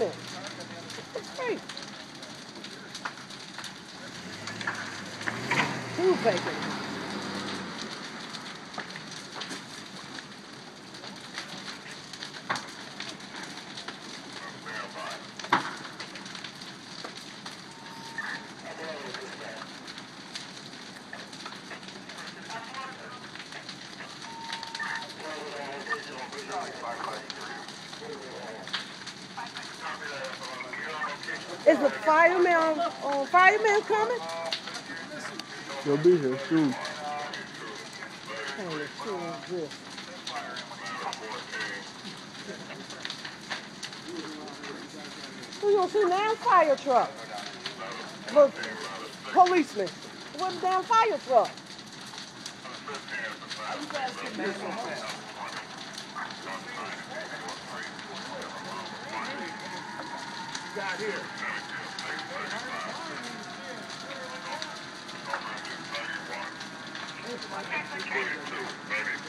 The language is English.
minute. Hey. Who's bacon? Is the fireman uh, fireman coming? They'll be here soon. We gonna see damn fire truck. Look, policeman. What damn fire truck? Got here. Twenty-two.